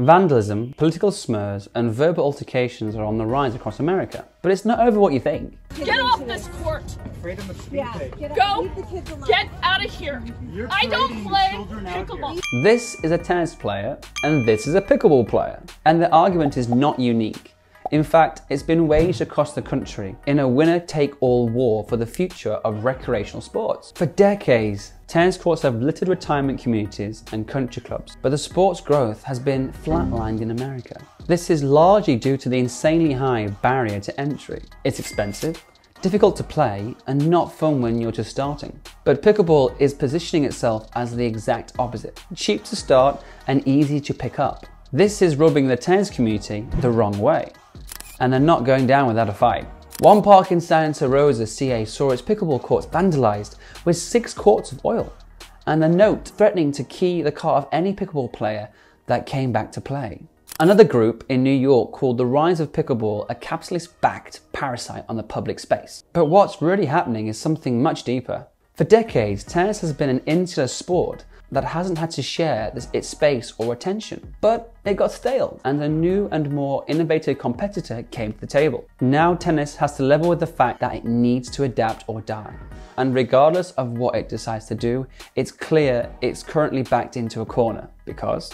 Vandalism, political slurs, and verbal altercations are on the rise across America. But it's not over what you think. Get off this court. Freedom of speech. Yeah, get Go. Leave the kids alone. Get out of here. You're I don't play pickleball. This is a tennis player, and this is a pickleball player. And the argument is not unique. In fact, it's been waged across the country in a winner take all war for the future of recreational sports. For decades, tennis courts have littered retirement communities and country clubs, but the sport's growth has been flatlined in America. This is largely due to the insanely high barrier to entry. It's expensive, difficult to play, and not fun when you're just starting. But pickleball is positioning itself as the exact opposite cheap to start and easy to pick up. This is rubbing the tennis community the wrong way and they're not going down without a fight. One park in Santa Rosa, CA saw its pickleball courts vandalized with six quarts of oil and a note threatening to key the car of any pickleball player that came back to play. Another group in New York called the rise of pickleball a capitalist backed parasite on the public space. But what's really happening is something much deeper. For decades, tennis has been an insular sport that hasn't had to share its space or attention. But it got stale, and a new and more innovative competitor came to the table. Now tennis has to level with the fact that it needs to adapt or die. And regardless of what it decides to do, it's clear it's currently backed into a corner because